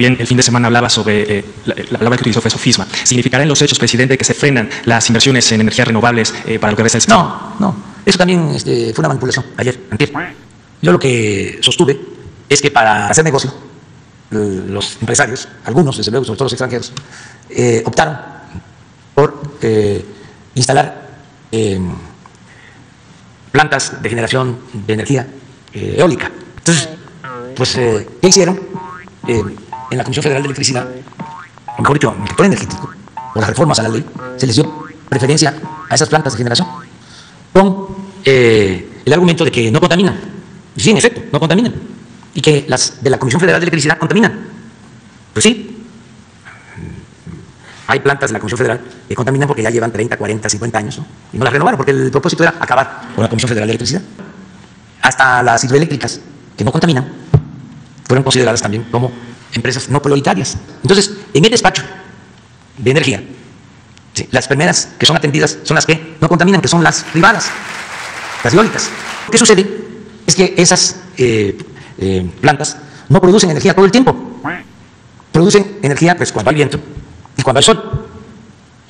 Bien, el fin de semana hablaba sobre, eh, la, la palabra que utilizó fue sofisma. ¿Significará en los hechos, presidente, que se frenan las inversiones en energías renovables eh, para lo que resta sexenio? No, no. Eso también este, fue una manipulación ayer, antier. Yo lo que sostuve es que para hacer negocio, los empresarios, algunos, desde luego, sobre todo los extranjeros, eh, optaron por eh, instalar eh, plantas de generación de energía eh, eólica. Entonces, pues, eh, ¿qué hicieron? Eh, en la Comisión Federal de Electricidad, o mejor dicho, en el sector energético, por las reformas a la ley, se les dio preferencia a esas plantas de generación con eh, el argumento de que no contaminan. Sí, en efecto, no contaminan. Y que las de la Comisión Federal de Electricidad contaminan. Pues sí. Hay plantas de la Comisión Federal que contaminan porque ya llevan 30, 40, 50 años ¿no? y no las renovaron porque el propósito era acabar con la Comisión Federal de Electricidad. Hasta las hidroeléctricas que no contaminan fueron consideradas también como empresas no prioritarias. Entonces, en el despacho de energía, las primeras que son atendidas son las que no contaminan, que son las privadas, las eólicas. ¿Qué sucede? Es que esas eh, eh, plantas no producen energía todo el tiempo. Producen energía pues, cuando hay viento y cuando hay sol.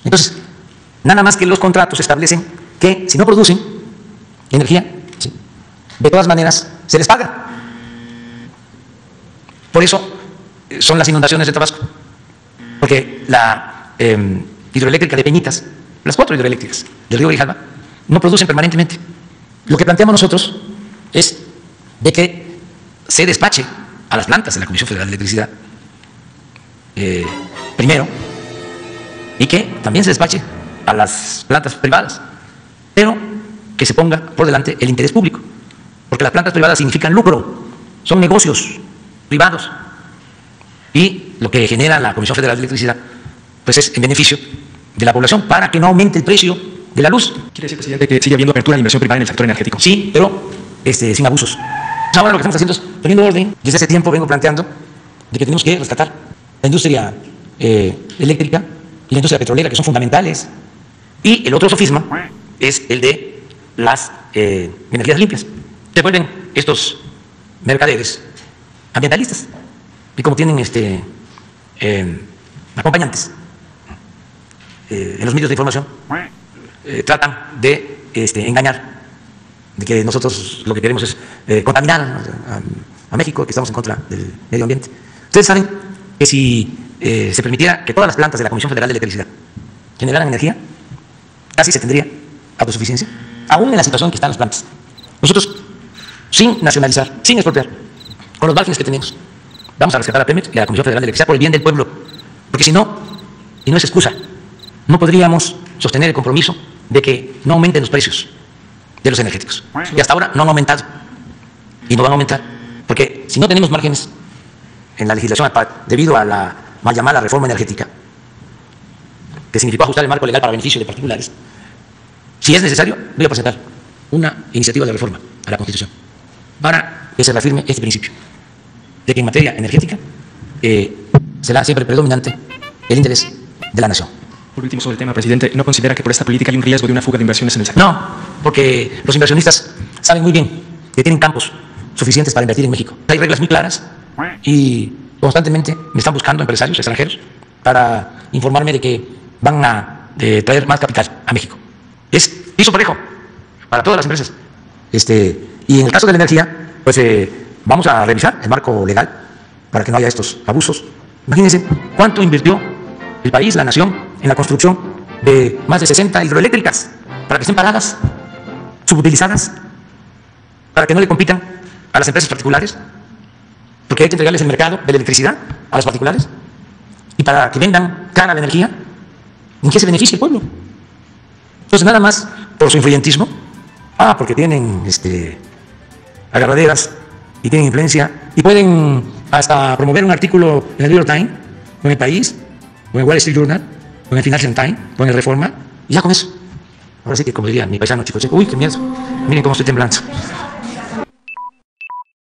Entonces, nada más que los contratos establecen que si no producen energía, de todas maneras se les paga. Por eso son las inundaciones de Tabasco. Porque la eh, hidroeléctrica de Peñitas, las cuatro hidroeléctricas del río Grijalva, no producen permanentemente. Lo que planteamos nosotros es de que se despache a las plantas de la Comisión Federal de Electricidad eh, primero y que también se despache a las plantas privadas, pero que se ponga por delante el interés público, porque las plantas privadas significan lucro, son negocios privados y lo que genera la Comisión Federal de Electricidad pues es en beneficio de la población para que no aumente el precio de la luz. ¿Quiere decir, presidente, que sigue habiendo apertura de inversión privada en el sector energético? Sí, pero este, sin abusos. Pues Ahora lo que estamos haciendo es poniendo orden. Desde hace tiempo vengo planteando de que tenemos que rescatar la industria eh, eléctrica y la industria petrolera, que son fundamentales. Y el otro sofisma es el de las eh, energías limpias. Se vuelven estos mercaderes ambientalistas. Y como tienen este, eh, acompañantes eh, en los medios de información, eh, tratan de este, engañar, de que nosotros lo que queremos es eh, contaminar a, a México, que estamos en contra del medio ambiente. Ustedes saben que si eh, se permitiera que todas las plantas de la Comisión Federal de Electricidad generaran energía, casi se tendría autosuficiencia, aún en la situación que están las plantas. Nosotros, sin nacionalizar, sin expropiar, con los márgenes que tenemos, vamos a rescatar a Pemex y a la Comisión Federal de Electricidad por el bien del pueblo, porque si no, y no es excusa, no podríamos sostener el compromiso de que no aumenten los precios de los energéticos. Y hasta ahora no han aumentado y no van a aumentar, porque si no tenemos márgenes en la legislación debido a la mal llamada reforma energética, que significó ajustar el marco legal para beneficio de particulares, si es necesario, voy a presentar una iniciativa de reforma a la Constitución para que se reafirme este principio, de que en materia energética eh, será siempre predominante el interés de la nación. Por último, sobre el tema, presidente, ¿no considera que por esta política hay un riesgo de una fuga de inversiones en el sector? No, porque los inversionistas saben muy bien que tienen campos suficientes para invertir en México. Hay reglas muy claras y constantemente me están buscando empresarios extranjeros para informarme de que van a eh, traer más capital a México. Es piso parejo para todas las empresas. Este, y en el caso de la energía, pues eh, vamos a revisar el marco legal para que no haya estos abusos. Imagínense cuánto invirtió el país, la nación, en la construcción de más de 60 hidroeléctricas para que estén paradas, subutilizadas, para que no le compitan a las empresas particulares, porque hay que entregarles el mercado de la electricidad a las particulares y para que vendan cara la energía, ¿en qué se beneficia el pueblo? Entonces, nada más por su influyentismo, ah, porque tienen este, agarraderas y tienen influencia y pueden hasta promover un artículo en el New York Times, o en el País, o en Wall Street Journal, o en el Financial Times, o en el Reforma, y ya con eso. Ahora sí que, como diría mi paisano chico, uy, qué miedo, miren cómo estoy temblando.